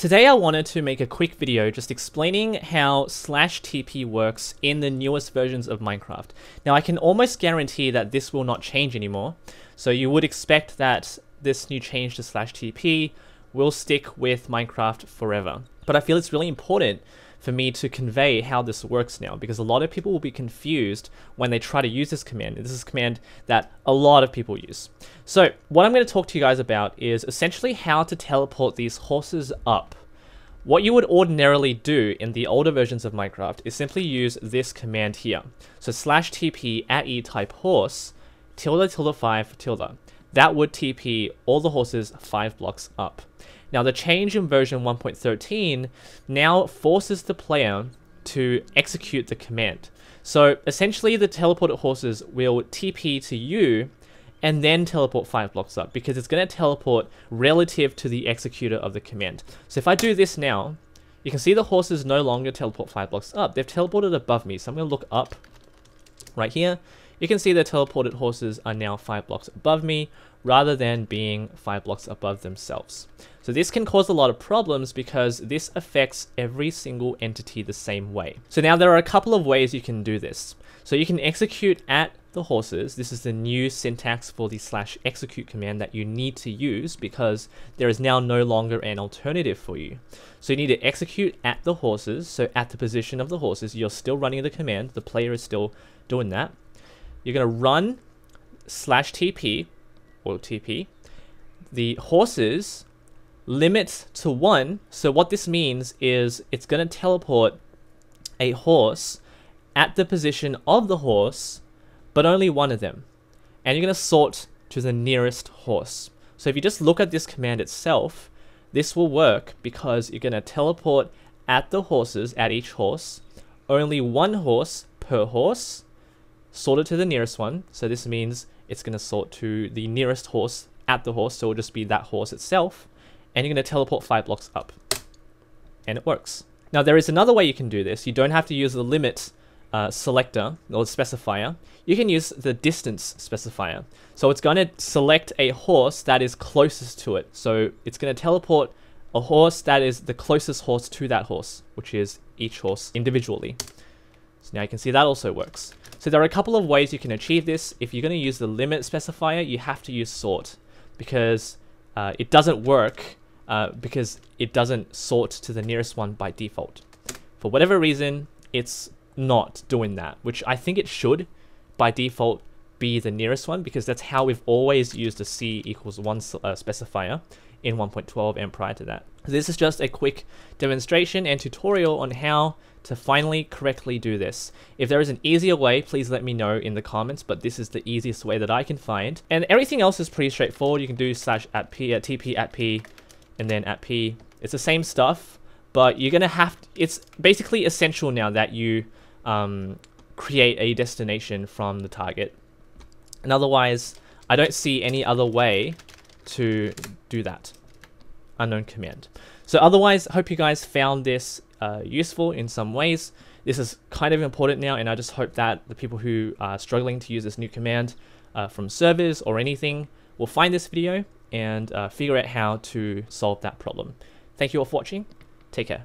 Today I wanted to make a quick video just explaining how slash TP works in the newest versions of Minecraft. Now I can almost guarantee that this will not change anymore, so you would expect that this new change to slash TP will stick with Minecraft forever. But I feel it's really important for me to convey how this works now because a lot of people will be confused when they try to use this command. This is a command that a lot of people use. So what I'm going to talk to you guys about is essentially how to teleport these horses up. What you would ordinarily do in the older versions of Minecraft is simply use this command here. So slash tp at e type horse tilde tilde 5 tilde. That would TP all the horses 5 blocks up. Now the change in version 1.13 now forces the player to execute the command. So essentially the teleported horses will TP to you and then teleport 5 blocks up because it's going to teleport relative to the executor of the command. So if I do this now, you can see the horses no longer teleport 5 blocks up. They've teleported above me. So I'm going to look up right here. You can see the teleported horses are now 5 blocks above me rather than being 5 blocks above themselves. So this can cause a lot of problems because this affects every single entity the same way. So now there are a couple of ways you can do this. So you can execute at the horses. This is the new syntax for the slash execute command that you need to use because there is now no longer an alternative for you. So you need to execute at the horses. So at the position of the horses, you're still running the command. The player is still doing that. You're going to run slash TP or TP. The horses limit to one. So what this means is it's going to teleport a horse at the position of the horse, but only one of them. And you're going to sort to the nearest horse. So if you just look at this command itself, this will work because you're going to teleport at the horses, at each horse, only one horse per horse, sort it to the nearest one. So this means it's going to sort to the nearest horse at the horse, so it'll just be that horse itself. And you're going to teleport five blocks up. And it works. Now there is another way you can do this. You don't have to use the limit uh, selector or specifier, you can use the distance specifier. So it's going to select a horse that is closest to it. So it's going to teleport a horse that is the closest horse to that horse, which is each horse individually. So now you can see that also works. So there are a couple of ways you can achieve this. If you're going to use the limit specifier, you have to use sort because uh, it doesn't work uh, because it doesn't sort to the nearest one by default. For whatever reason, it's not doing that, which I think it should by default be the nearest one because that's how we've always used a c equals 1 uh, specifier in 1.12 and prior to that. This is just a quick demonstration and tutorial on how to finally correctly do this. If there is an easier way, please let me know in the comments, but this is the easiest way that I can find. And everything else is pretty straightforward. You can do slash at p, uh, tp at p, and then at p. It's the same stuff, but you're gonna have, to, it's basically essential now that you um, create a destination from the target. And otherwise, I don't see any other way to do that. Unknown command. So otherwise, hope you guys found this uh, useful in some ways. This is kind of important now, and I just hope that the people who are struggling to use this new command uh, from servers or anything will find this video and uh, figure out how to solve that problem. Thank you all for watching. Take care.